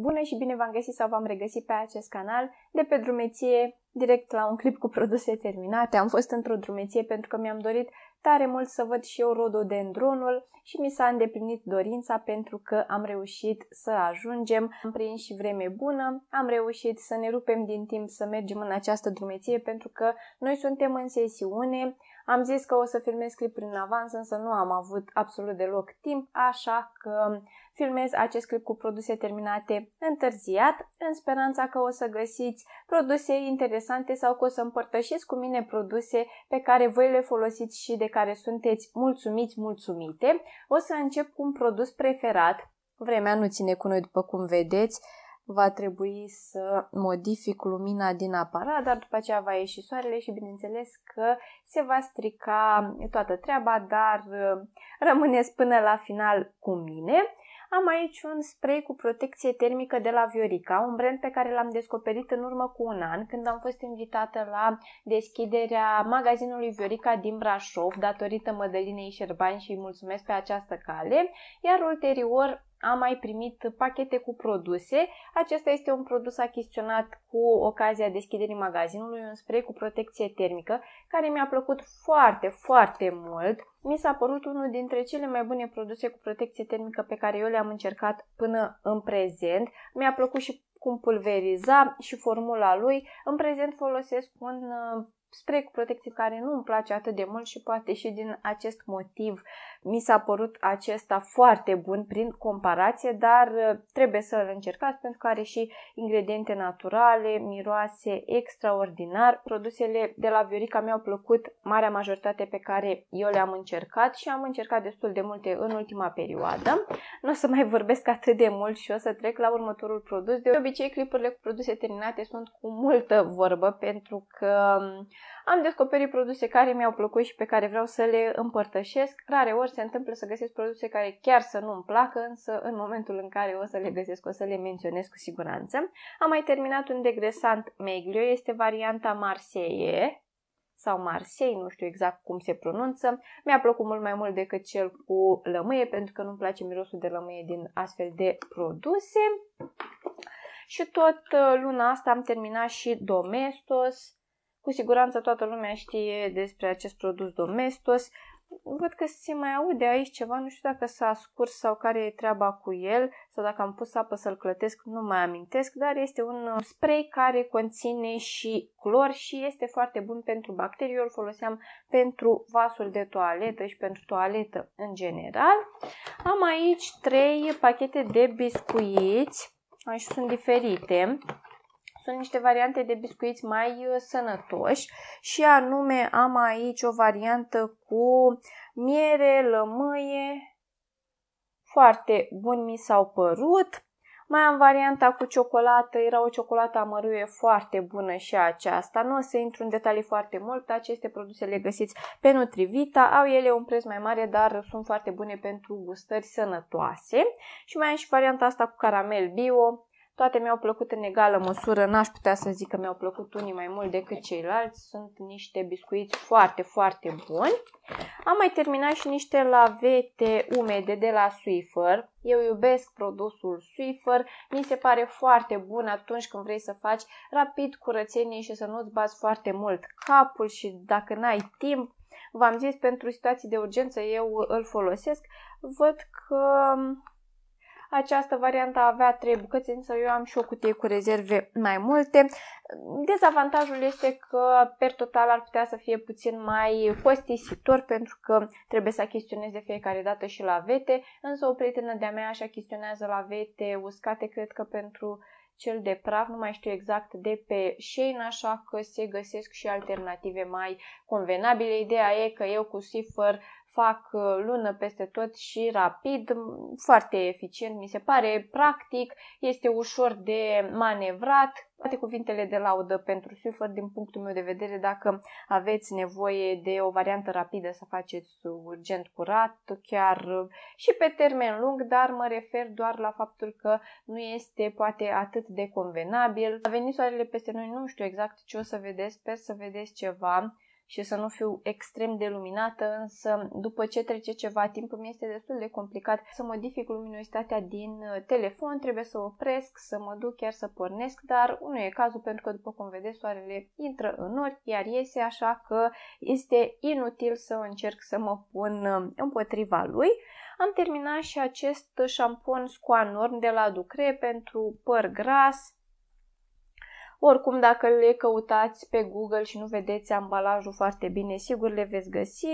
Bună și bine v-am găsit sau v-am regăsit pe acest canal de pe drumeție direct la un clip cu produse terminate. Am fost într-o drumeție pentru că mi-am dorit tare mult să văd și eu rododendronul și mi s-a îndeplinit dorința pentru că am reușit să ajungem. Am prins și vreme bună, am reușit să ne rupem din timp să mergem în această drumeție pentru că noi suntem în sesiune, am zis că o să filmez clipuri în avans, însă nu am avut absolut deloc timp, așa că filmez acest clip cu produse terminate întârziat, în speranța că o să găsiți produse interesante sau că o să împărtășiți cu mine produse pe care voi le folosiți și de care sunteți mulțumiți, mulțumite. O să încep cu un produs preferat. Vremea nu ține cu noi, după cum vedeți va trebui să modific lumina din aparat, dar după aceea va ieși soarele și bineînțeles că se va strica toată treaba, dar uh, rămâneți până la final cu mine. Am aici un spray cu protecție termică de la Viorica, un brand pe care l-am descoperit în urmă cu un an, când am fost invitată la deschiderea magazinului Viorica din Brașov, datorită Mădălinei Șerban și îi mulțumesc pe această cale, iar ulterior am mai primit pachete cu produse. Acesta este un produs achiziționat cu ocazia deschiderii magazinului, un spray cu protecție termică, care mi-a plăcut foarte, foarte mult. Mi s-a părut unul dintre cele mai bune produse cu protecție termică pe care eu le-am încercat până în prezent. Mi-a plăcut și cum pulveriza și formula lui. În prezent folosesc un spray cu protecție care nu îmi place atât de mult și poate și din acest motiv mi s-a părut acesta foarte bun prin comparație, dar uh, trebuie să îl încercați pentru că are și ingrediente naturale, miroase extraordinar. Produsele de la Viorica mi-au plăcut marea majoritate pe care eu le-am încercat și am încercat destul de multe în ultima perioadă. Nu o să mai vorbesc atât de mult și o să trec la următorul produs. De obicei, clipurile cu produse terminate sunt cu multă vorbă pentru că um, am descoperit produse care mi-au plăcut și pe care vreau să le împărtășesc. Rare ori se întâmplă să găsesc produse care chiar să nu-mi placă, însă în momentul în care o să le găsesc o să le menționez cu siguranță. Am mai terminat un degresant Meglio, este varianta Marseille sau Marseille, nu știu exact cum se pronunță. Mi-a plăcut mult mai mult decât cel cu lămâie, pentru că nu-mi place mirosul de lămâie din astfel de produse. Și tot uh, luna asta am terminat și Domestos, cu siguranță toată lumea știe despre acest produs Domestos. Văd că se mai aude aici ceva, nu știu dacă s-a scurs sau care e treaba cu el sau dacă am pus apă să-l clătesc, nu mai amintesc, dar este un spray care conține și clor și este foarte bun pentru bacterii. Eu îl foloseam pentru vasul de toaletă și pentru toaletă în general. Am aici trei pachete de biscuiți, aici sunt diferite sunt niște variante de biscuiți mai uh, sănătoși și anume am aici o variantă cu miere, lămâie, foarte bun mi s-au părut. Mai am varianta cu ciocolată, era o ciocolată amăruie foarte bună și aceasta. Nu o să intru în detalii foarte mult, aceste produse le găsiți pe Nutrivita, au ele un preț mai mare, dar sunt foarte bune pentru gustări sănătoase. Și mai am și varianta asta cu caramel bio, toate mi-au plăcut în egală măsură, n-aș putea să zic că mi-au plăcut unii mai mult decât ceilalți. Sunt niște biscuiți foarte, foarte buni. Am mai terminat și niște lavete umede de la Swiffer. Eu iubesc produsul Swiffer, mi se pare foarte bun atunci când vrei să faci rapid curățenie și să nu-ți bați foarte mult capul și dacă n-ai timp, v-am zis, pentru situații de urgență eu îl folosesc. Văd că această variantă avea trei bucăți, însă eu am și o cutie cu rezerve mai multe. Dezavantajul este că, per total, ar putea să fie puțin mai costisitor pentru că trebuie să achiziționez de fiecare dată și la vete, însă o prietenă de-a mea așa achiziționează la vete uscate, cred că pentru cel de praf, nu mai știu exact, de pe Shein, așa că se găsesc și alternative mai convenabile. Ideea e că eu cu Siffer fac uh, lună peste tot și rapid, foarte eficient, mi se pare practic, este ușor de manevrat, toate cuvintele de laudă pentru Swiffer din punctul meu de vedere dacă aveți nevoie de o variantă rapidă să faceți urgent curat, chiar și pe termen lung, dar mă refer doar la faptul că nu este poate atât de convenabil. A venit soarele peste noi, nu știu exact ce o să vedeți, sper să vedeți ceva și să nu fiu extrem de luminată, însă după ce trece ceva timp îmi este destul de complicat să modific luminositatea din uh, telefon, trebuie să opresc, să mă duc chiar să pornesc, dar nu e cazul pentru că după cum vedeți soarele intră în ochi, iar iese, așa că este inutil să încerc să mă pun uh, împotriva lui. Am terminat și acest șampon Squanorm de la Ducre pentru păr gras, oricum, dacă le căutați pe Google și nu vedeți ambalajul foarte bine, sigur le veți găsi.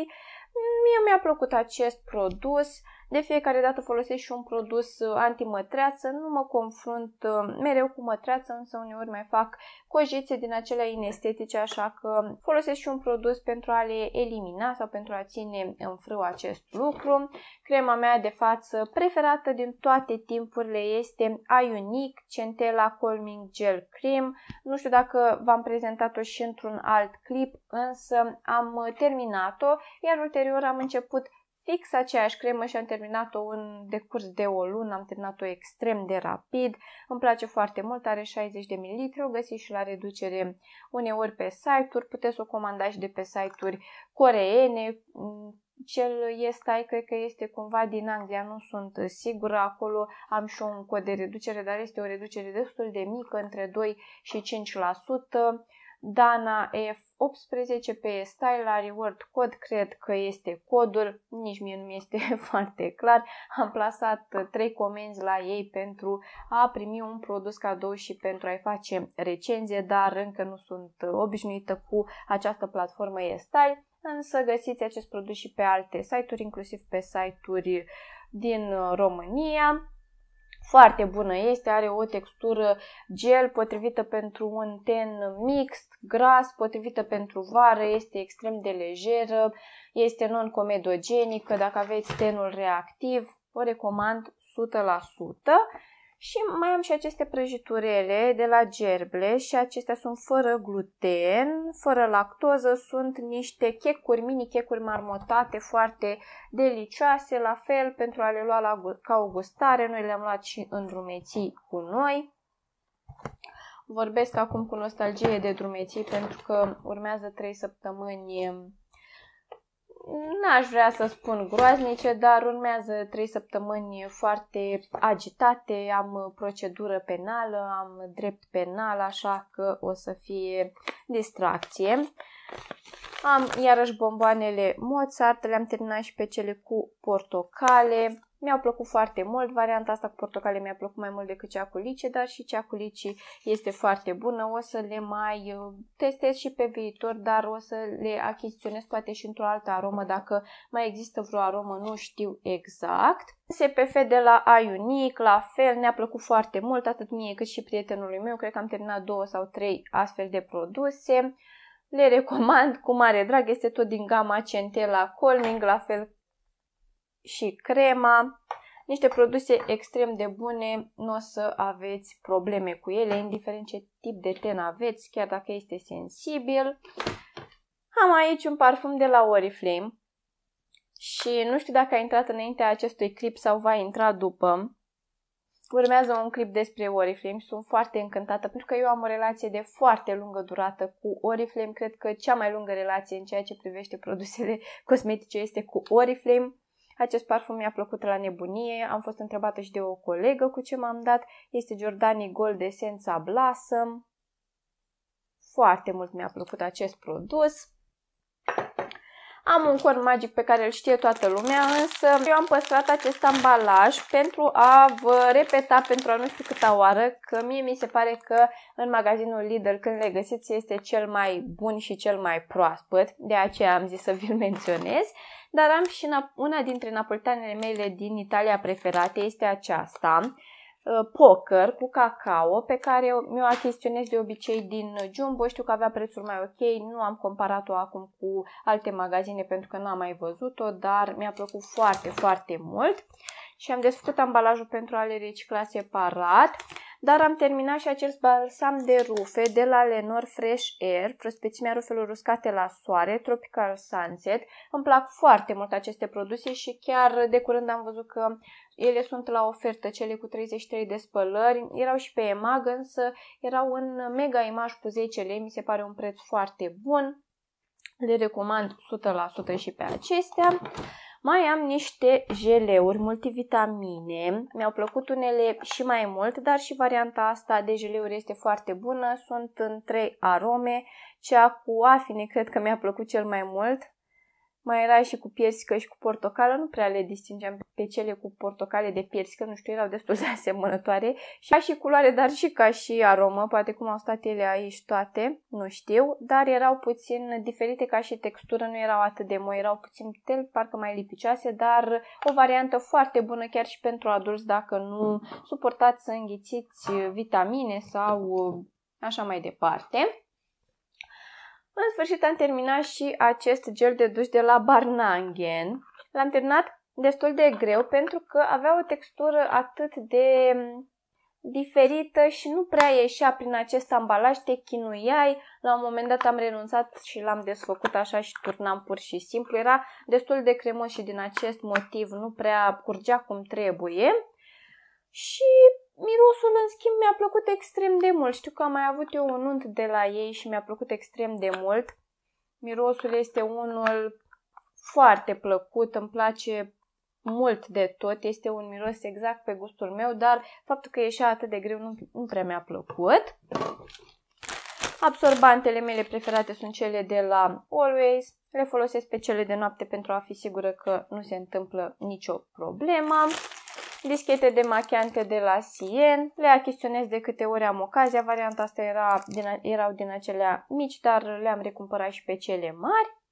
Mie mi-a plăcut acest produs. De fiecare dată folosesc și un produs uh, antimătreață, nu mă confrunt uh, mereu cu mătreață, însă uneori mai fac cojițe din acelea inestetice, așa că folosesc și un produs pentru a le elimina sau pentru a ține în frâu acest lucru. Crema mea de față preferată din toate timpurile este Ionic Centella Calming Gel Cream. Nu știu dacă v-am prezentat-o și într-un alt clip, însă am terminat-o, iar ulterior am început fix aceeași cremă și am terminat-o în decurs de o lună, am terminat-o extrem de rapid. Îmi place foarte mult, are 60 de ml, o găsiți și la reducere uneori pe site-uri, puteți o comanda și de pe site-uri coreene. Cel este, cred că este cumva din Anglia, nu sunt sigură, acolo am și un cod de reducere, dar este o reducere destul de mică, între 2 și 5%. Dana F18 pe Style la Reward Code, cred că este codul, nici mie nu mi este foarte clar. Am plasat trei comenzi la ei pentru a primi un produs cadou și pentru a-i face recenzie, dar încă nu sunt obișnuită cu această platformă e-Style, însă găsiți acest produs și pe alte site-uri, inclusiv pe site-uri din România. Foarte bună este, are o textură gel potrivită pentru un ten mixt, gras, potrivită pentru vară, este extrem de lejeră, este non-comedogenică, dacă aveți tenul reactiv, o recomand 100%. Și mai am și aceste prăjiturele de la Gerble și acestea sunt fără gluten, fără lactoză, sunt niște checuri, mini checuri marmotate foarte delicioase, la fel pentru a le lua la, ca o gustare, noi le-am luat și în drumeții cu noi. Vorbesc acum cu nostalgie de drumeții pentru că urmează 3 săptămâni n-aș vrea să spun groaznice, dar urmează trei săptămâni foarte agitate, am procedură penală, am drept penal, așa că o să fie distracție. Am iarăși bomboanele Mozart, le-am terminat și pe cele cu portocale. Mi-au plăcut foarte mult, varianta asta cu portocale mi-a plăcut mai mult decât cea cu lice, dar și cea cu lici este foarte bună. O să le mai uh, testez și pe viitor, dar o să le achiziționez poate și într-o altă aromă dacă mai există vreo aromă, nu știu exact. SPF de la Iunic, la fel, ne-a plăcut foarte mult, atât mie cât și prietenului meu. Cred că am terminat două sau trei astfel de produse. Le recomand cu mare drag, este tot din gama Centella Colming, la fel și crema, niște produse extrem de bune, nu o să aveți probleme cu ele, indiferent ce tip de ten aveți, chiar dacă este sensibil. Am aici un parfum de la Oriflame și nu știu dacă a intrat înaintea acestui clip sau va intra după. Urmează un clip despre Oriflame și sunt foarte încântată pentru că eu am o relație de foarte lungă durată cu Oriflame. Cred că cea mai lungă relație în ceea ce privește produsele cosmetice este cu Oriflame. Acest parfum mi-a plăcut la nebunie, am fost întrebată și de o colegă cu ce m-am dat. Este Giordani Gold Essența Blossom. Foarte mult mi-a plăcut acest produs. Am un corn magic pe care îl știe toată lumea, însă eu am păstrat acest ambalaj pentru a vă repeta pentru a nu știu câta oară, că mie mi se pare că în magazinul Lidl când le găsiți este cel mai bun și cel mai proaspăt, de aceea am zis să vi-l menționez. Dar am și una dintre napolitanele mele din Italia preferate, este aceasta, uh, poker cu cacao, pe care mi-o achiziționez de obicei din Jumbo. Știu că avea prețuri mai ok, nu am comparat-o acum cu alte magazine pentru că nu am mai văzut-o, dar mi-a plăcut foarte, foarte mult și am desfăcut ambalajul pentru a le recicla separat. Dar am terminat și acest balsam de rufe de la Lenor Fresh Air, prospețimea rufelor uscate la soare, Tropical Sunset. Îmi plac foarte mult aceste produse și chiar de curând am văzut că ele sunt la ofertă, cele cu 33 de spălări. Erau și pe EMAG, însă erau în mega imaj cu 10 lei, mi se pare un preț foarte bun. le recomand 100% și pe acestea. Mai am niște jeleuri multivitamine, mi-au plăcut unele și mai mult, dar și varianta asta de jeleuri este foarte bună. Sunt în trei arome, cea cu afine cred că mi-a plăcut cel mai mult, mai era și cu piersică și cu portocală, nu prea le distingeam pe cele cu portocale de piersică, nu știu, erau destul de asemănătoare. Și ca și culoare, dar și ca și aromă, poate cum au stat ele aici toate, nu știu, dar erau puțin diferite ca și textură, nu erau atât de moi, erau puțin tel, parcă mai lipicioase, dar o variantă foarte bună chiar și pentru adulți dacă nu suportați să înghițiți vitamine sau așa mai departe. În sfârșit am terminat și acest gel de duș de la Barnangen. L-am terminat destul de greu pentru că avea o textură atât de mm, diferită și nu prea ieșea prin acest ambalaj, te chinuiai. La un moment dat am renunțat și l-am desfăcut așa și turnam pur și simplu. Era destul de cremos și din acest motiv nu prea curgea cum trebuie. Și Mirosul, în schimb, mi-a plăcut extrem de mult. Știu că am mai avut eu un unt de la ei și mi-a plăcut extrem de mult. Mirosul este unul foarte plăcut, îmi place mult de tot, este un miros exact pe gustul meu, dar faptul că ieșea atât de greu nu, nu prea mi-a plăcut. Absorbantele mele preferate sunt cele de la Always. Le folosesc pe cele de noapte pentru a fi sigură că nu se întâmplă nicio problemă dischete demachiante de la Sien, le achiziționez de câte ori am ocazia, varianta asta era din, erau din acelea mici, dar le-am recumpărat și pe cele mari.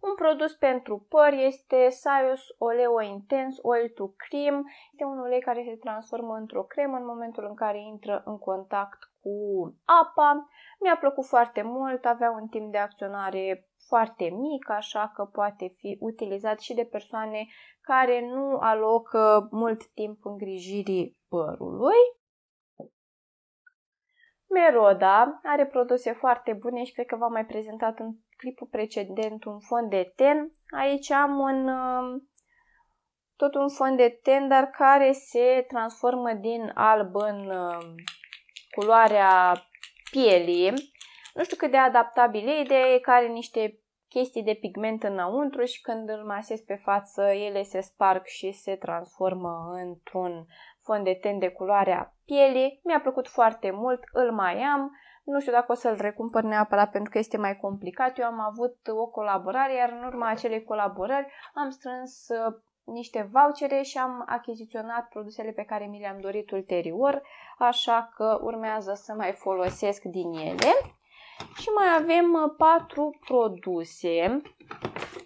Un produs pentru păr este Sios Oleo Intense Oil to Cream. Este un ulei care se transformă într-o cremă în momentul în care intră în contact cu apa. Mi-a plăcut foarte mult, avea un timp de acționare foarte mic, așa că poate fi utilizat și de persoane care nu alocă mult timp îngrijirii părului. Meroda are produse foarte bune și cred că v-am mai prezentat în clipul precedent un fond de ten. Aici am un tot un fond de ten, dar care se transformă din alb în culoarea pielii. Nu știu cât de adaptabil e, ideea e că are niște chestii de pigment înăuntru și când îl masez pe față, ele se sparg și se transformă într-un fond de ten de culoarea pielii. Mi-a plăcut foarte mult, îl mai am. Nu știu dacă o să-l recumpăr neapărat pentru că este mai complicat. Eu am avut o colaborare, iar în urma acelei colaborări am strâns uh, niște vouchere și am achiziționat produsele pe care mi le-am dorit ulterior, așa că urmează să mai folosesc din ele. Și mai avem uh, patru produse.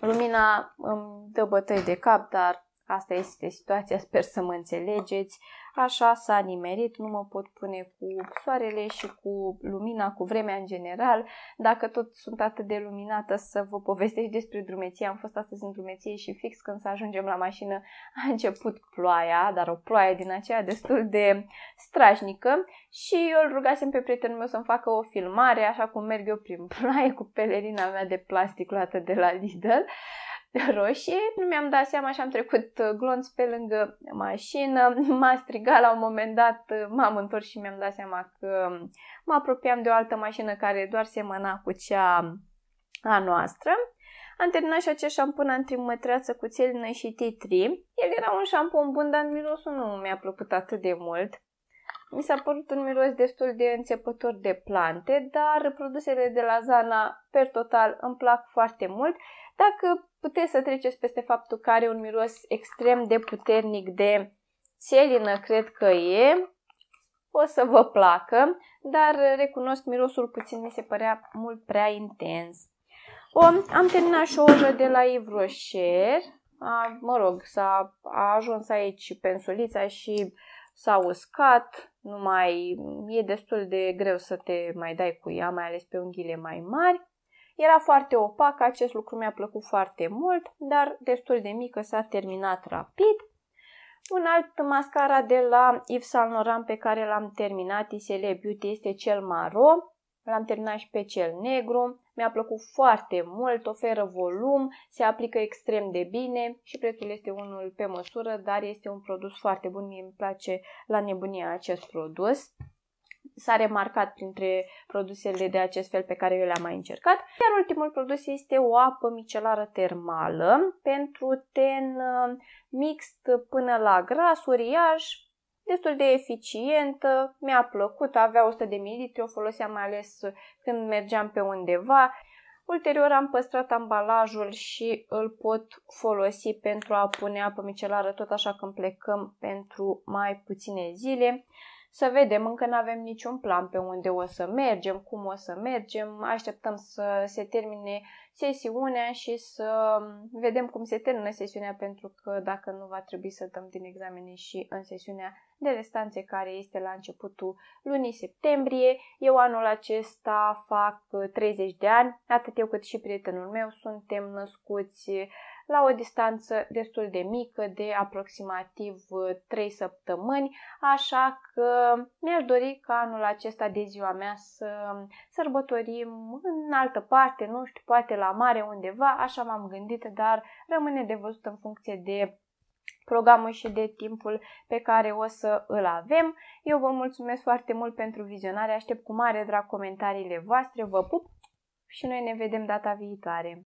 Lumina îmi dă bătăi de cap, dar asta este situația, sper să mă înțelegeți. Așa s-a nimerit, nu mă pot pune cu soarele și cu lumina, cu vremea în general. Dacă tot sunt atât de luminată să vă povestesc despre drumeție, am fost astăzi în drumeție și fix când să ajungem la mașină a început ploaia, dar o ploaie din aceea destul de strașnică și eu îl rugasem pe prietenul meu să-mi facă o filmare, așa cum merg eu prin ploaie cu pelerina mea de plastic luată de la Lidl roșie. Nu mi-am dat seama și am trecut uh, glonț pe lângă mașină. M-a strigat la un moment dat, uh, m-am întors și mi-am dat seama că um, mă apropiam de o altă mașină care doar semăna cu cea a noastră. Am terminat și acest șampun antrimătreață cu țelină și tea tree. El era un șampun bun, dar mirosul nu mi-a plăcut atât de mult. Mi s-a părut un miros destul de înțepător de plante, dar produsele de la Zana, per total, îmi plac foarte mult. Dacă puteți să treceți peste faptul că are un miros extrem de puternic de țelină, cred că e, o să vă placă, dar recunosc mirosul puțin mi se părea mult prea intens. O, am terminat și o ojă de la Yves Rocher, a, mă rog, s-a a ajuns aici pensulița și s-a uscat, nu mai e destul de greu să te mai dai cu ea, mai ales pe unghiile mai mari. Era foarte opac, acest lucru mi-a plăcut foarte mult, dar destul de mică s-a terminat rapid. Un alt mascara de la Yves Saint Laurent pe care l-am terminat, ISL Beauty, este cel maro. L-am terminat și pe cel negru. Mi-a plăcut foarte mult, oferă volum, se aplică extrem de bine și prețul este unul pe măsură, dar este un produs foarte bun. Mie îmi place la nebunie acest produs. S-a remarcat printre produsele de acest fel pe care eu le-am mai încercat. Iar ultimul produs este o apă micelară termală pentru ten uh, mixt până la gras, uriaș, destul de eficientă, mi-a plăcut, avea 100 de ml, o foloseam mai ales când mergeam pe undeva. Ulterior am păstrat ambalajul și îl pot folosi pentru a pune apă micelară tot așa când plecăm pentru mai puține zile. Să vedem, încă nu avem niciun plan pe unde o să mergem, cum o să mergem, așteptăm să se termine sesiunea și să vedem cum se termină sesiunea pentru că dacă nu va trebui să dăm din examene și în sesiunea de restanțe care este la începutul lunii septembrie. Eu anul acesta fac 30 de ani, atât eu cât și prietenul meu suntem născuți la o distanță destul de mică, de aproximativ 3 săptămâni, așa că mi-aș dori ca anul acesta de ziua mea să sărbătorim în altă parte, nu știu, poate la mare undeva, așa m-am gândit, dar rămâne de văzut în funcție de programul și de timpul pe care o să îl avem. Eu vă mulțumesc foarte mult pentru vizionare, aștept cu mare drag comentariile voastre, vă pup și noi ne vedem data viitoare.